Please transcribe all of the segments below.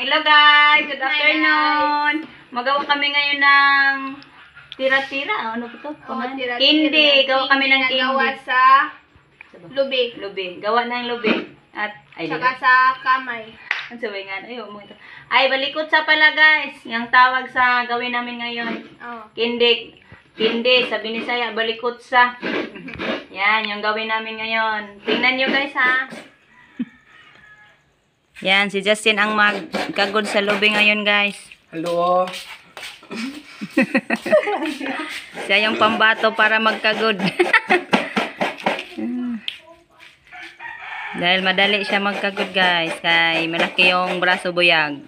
Hello guys, good afternoon. Magawa kami ngayon ng tira-tira. Ano po to? Pangalan? Hindi, gawa kami ng Gawa candy. sa lubi. Lubi. Gawa ng lubi. At, ay, Tsaka sa kamay. Ang sabay nga. Ay, mo ito. Ay, balikot sa pala guys. Yung tawag sa gawin namin ngayon. Oh. Kindik. Kindi, sa Binisaya, balikot sa. Yan, yung gawin namin ngayon. Tingnan nyo guys ha. Yan, si Justin ang magkagod sa lobby ngayon guys. Hello. Siya yung pambato para magkagod. Dahil madali siya magkagod guys. Kay malaki yung braso buyag.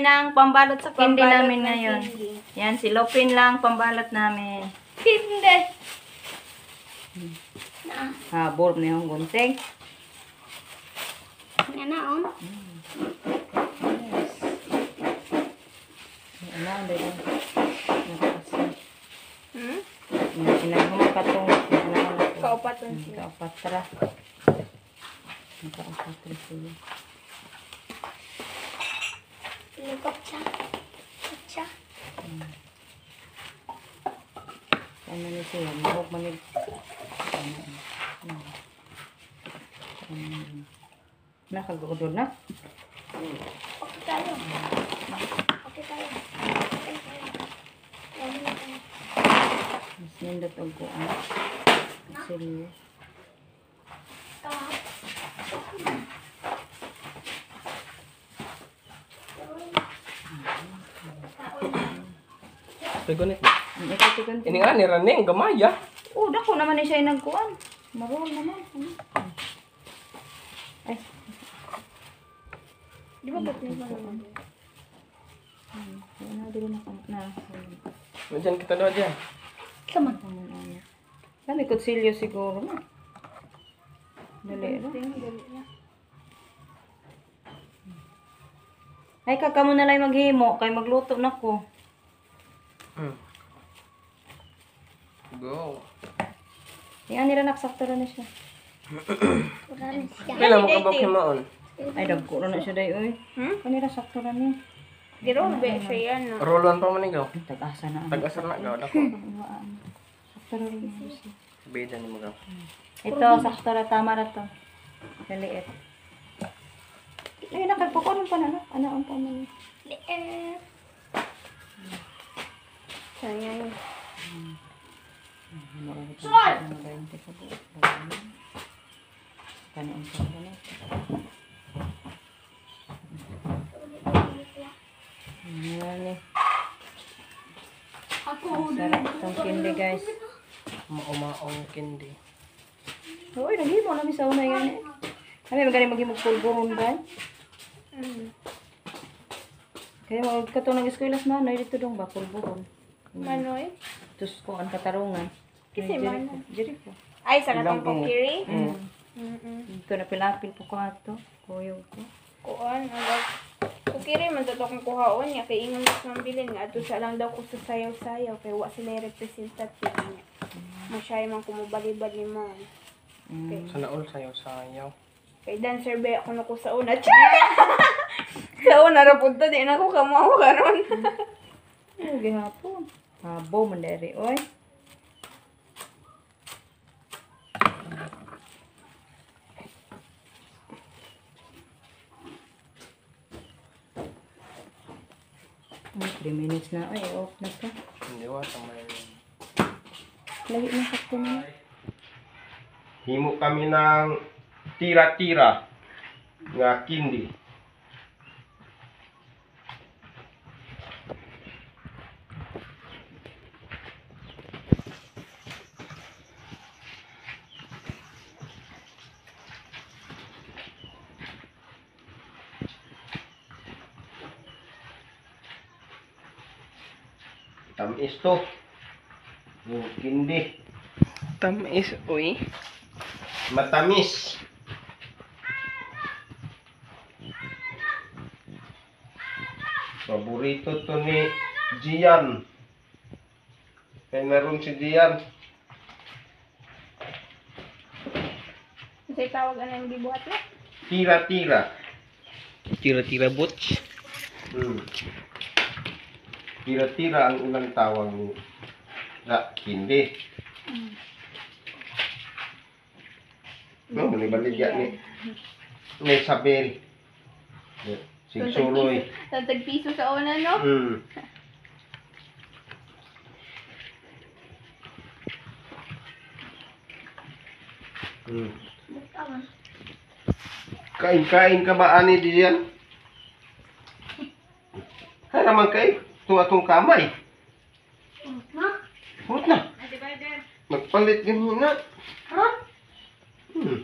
kami ng pambalot sa Pambalot namin ng ngayon. candy. Yan, si Lopin lang pambalot namin. Hindi. Ha, borb na yung gunting. Yan na, on. Ano, ano yun? Nakakasya. Hmm? Inagmang katong. Ano, Kaupaton sila. Kaupatra. Kaupatra sila. Lugop siya. Siya. Ano ni siya? Mahok manig. Nakagudod na? Okay tayo. Okay tayo. Okay tayo. Mas nindot og kuan. Ang ikutikon. Ini nga ni Raning gamaya. Oh, dako naman ni siya nagkuan. Maroon naman. Ay, Di ba ba't may naman? ano dito na na. Diyan kita doon diyan. Come on. Kami kutsilyo siguro na. Dali na. Ay, kaka mo na lang maghimo. Kay magluto na ko. Go. Yan nila naksakto na siya. Kailan mo kabok himaon? Ay, dagko na siya day, oy. Hmm? Kanira sakto na niya. Giro, be, siya yan. no? Rolon pa man ikaw. Tag-asa na. Tag-asar na gaw dako. Sakto na rin niya siya. Beda ni mo gaw. Ito, sakto na. Tama na to. Daliit. Ay, nakagpukunan pa na. no? Ano ang pa na? Liit. Siya yan. Kano ang pa na? Ayan eh. Sarap itong candy guys. Maumaong kindi. Uy, naghimo namin sa una yan eh. Kami magaling maghimog pulburon ba? Mm. Kaya mag kato ng eskwela na, na dito dong ba pulburon. Manoy? Tus ko ang katarungan. Kasi mana? Jericho. Ay, sa katong po? kiri? Mm. Mm-mm. Ito na pilapil po ko ato. Kuyog ko. Kuan, agad. Kukiri man to kung kuhaon niya kay ingon mas mambilin nga ato siya lang daw ko sa sayaw-sayaw kay wa sila yung representative niya. Mo siya man kumubalibad ni mo. Mm. Sana all sayo sayaw. Kay dancer ba ako na ko sa una. Char! Daw na rapunta di na ko kamo karon. Oh, gihapon. Habo man dere oy. Oh, 3 minutes na. Ay, off na ka. Hindi wa tamay. Lagi na sakto na. Himo kami ng tira-tira nga kindi. Tamis to. Yung kindi. Tamis, uy. Matamis. Paborito to ni Gian. Kaya meron si Gian. Kasi tawag ano yung gibuhat na? Tira-tira. Tira-tira butch. Hmm. Tira-tira ang ilang tawag ni na hindi. No, may baligya ni ni Sabel. Si Suloy. Tatag piso sa una no? Hmm. Hmm. Kain-kain ka ba ani diyan? Hay naman kay tung atong kamay. Hut na. Magpalit ganyan na. Ha? Hmm.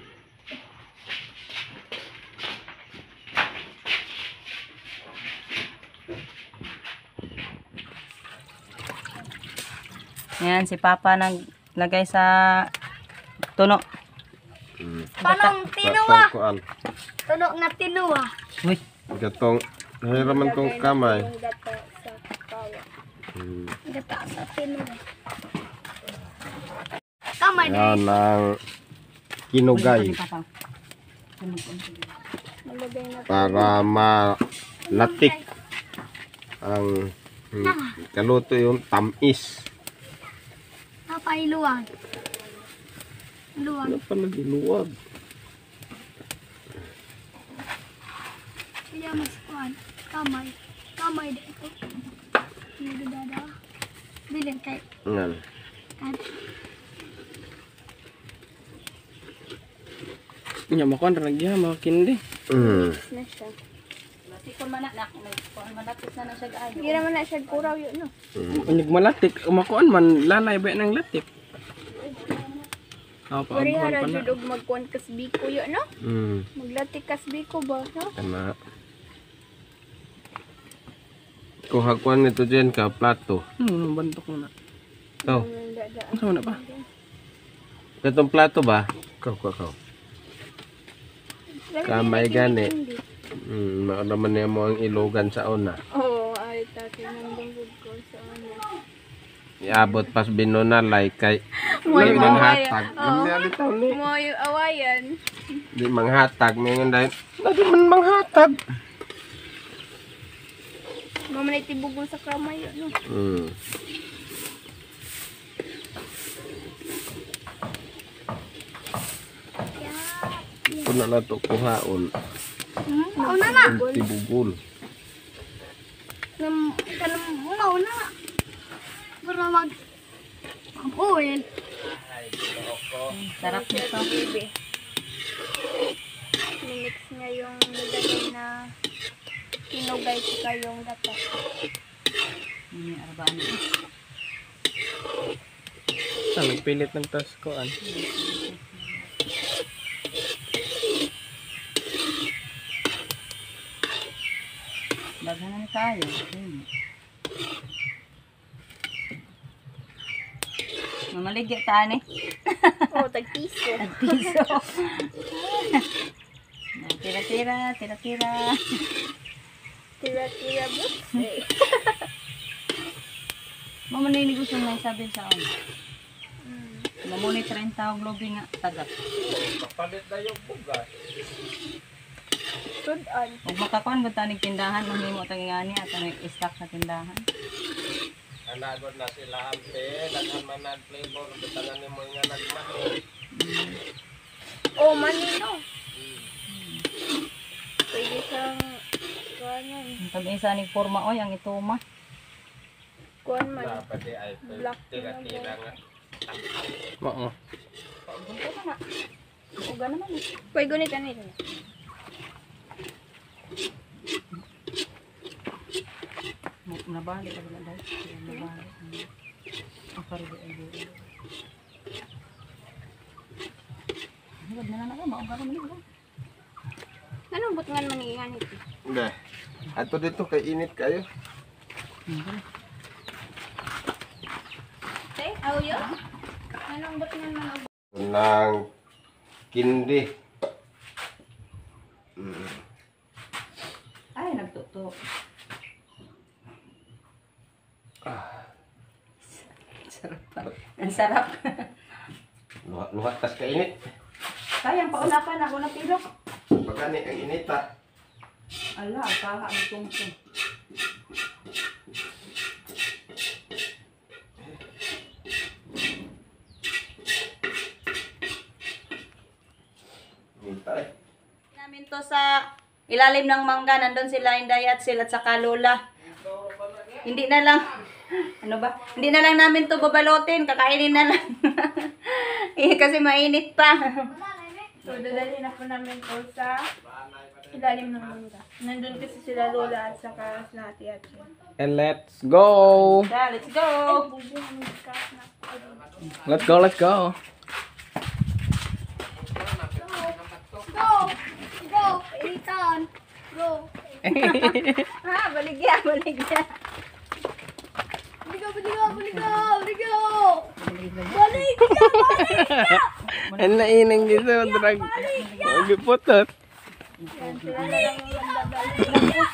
Yan, si Papa naglagay sa tuno. Panong tinuwa. Tunog na tinuwa. Uy, Gatong nahiraman kong kamay. Yung gata sa kawa. Hmm. Gata sa tinuwa. Kamay Yan ang kinugay para malatik ang hmm, kaluto yung tamis. Napay luwag. Luwag. Ano pa nagiluwag? Siya mas kuhan. Kamay. Kamay dito. Hindi dada. Bilin kay Yan. kat. Nya makon ra nagya mga kindi. Hmm. Na siya. Sikon man na, nak, kung manapis na na siya gaayo. Hindi naman na siya kuraw yun no. Unyag malatik, umakuan man lalay ba ng latik. Pa Pari hara jud og magkuhan kas biko yun no. Hmm. Maglatik kas biko ba no? Kana. Kuha ko nito dyan ka plato. Ano bantok mo na. Oh, dada. Ano sa na pa? katong plato ba? Kaw, kaw, kaw. Kamay gani. Hmm, naman niya mo ang ilogan sa una. Oo, oh, ay tatay nang dunggod ko sa ano. Iabot pas binunalay kay Moy Di manghatag. Mo yung awayan. Di manghatag. Ngayon dahil, di man manghatag. Mamanay tibugol sa kramay yun no. Hmm. Kung na nato kuhaon, Mauna na. tibugol. Nam kanam mauna na. Para mag Oil. Sarap nito. Minix niya yung nilagay na tinugay sa yung gata. Ini arbaan ito. Sa nagpilit ng tas ko an. Daghan na tayo. Mamaligya ta ni. Oh, tagpiso. Piso. Tira-tira, tira-tira. Tira-tira books. Eh. Mama na yung gusto na sabi sa ano. Mamuni 30 og lobi nga tagat. Kapalit na yung bugas. Sudan. Ug makakuan gud tanig tindahan manghimo tang ingani at may stock sa tindahan. Anagod na sila ampe, daghan man na flavor, bitangan ni mo nga nagmano. Oh, manino. Pwede siyang kuhanan. Ang tabi-isa ni forma oy ang ituma. Kuhan man. Dapat di ay Black tira-tira nga. Oo. Bunto ka na. Uga naman. eh. Pwede gunit ano. Mo- Nabalik ka na daw. Nabalik. Ang karibo ay buo. Hagad na lang na maong ka naman. Anong butungan man iingan ito? Hindi. Ato dito kay init kayo. Say, how you? Anong butungan man ang Nang kindi. Mm. Ay, nagtuto. Sarap pa. Ang sarap. Luhat-luhat tas kainit. Sayang, paunapan ako na pilok. Pagani ang inita. Ala, kaha ang tungtong. Hintay. Namin to sa ilalim ng mangga. Nandun sila Inday at sila at saka Lola. Hindi na lang. Ano ba? Hindi na lang namin to babalotin. Kakainin na lang. eh, kasi mainit pa. So, dadali na po namin po sa ilalim ng mangga. Nandun kasi sila Lola at saka si Ate Ate. And let's go. Yeah, let's go. Let's go, let's go. Go! Go! Itan! Go! Ha, baligya, baligya. Baligaw, baligaw, baligaw, baligaw! Balik! And nainang dito, drag. Huwag putot. Sila na lang.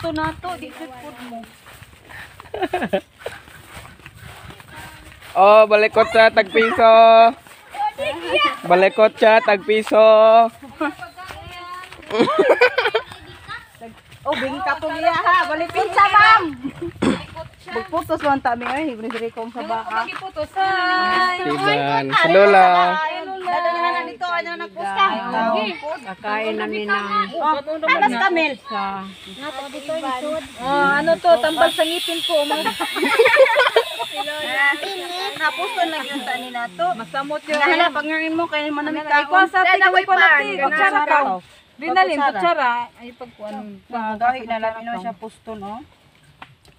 Ang to, di food mo. Oh, balikot siya, tagpiso. Balikot siya, tagpiso. Oh, bingka po niya ha. Balik pizza, ma'am. Bugputos man tami ay, hibri kong sa baka. Tiban. Si Lola. Dada na na dito, ano nagpusta. Kakain namin ng Oh, talas kamel. Oh, ano to, tambal sa ngipin ko. Mga Napusto lang yung tani na to. masamot yun. Hala, pangangin mo, kainin mo na may Ikaw kaon. sa tingin ko na ti, kutsara ka. Rinalin, Kutsara. Ay, pagkuan. Gahi na lang ino siya pusto, no?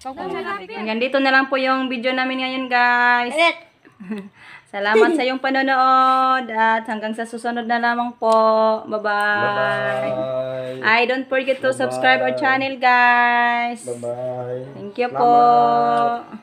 Hanggang dito na lang po yung video namin ngayon, guys. Salamat sa iyong panonood at hanggang sa susunod na lamang po. Bye-bye. Bye. I don't forget to subscribe our channel, guys. Bye-bye. Thank you Salamat. po.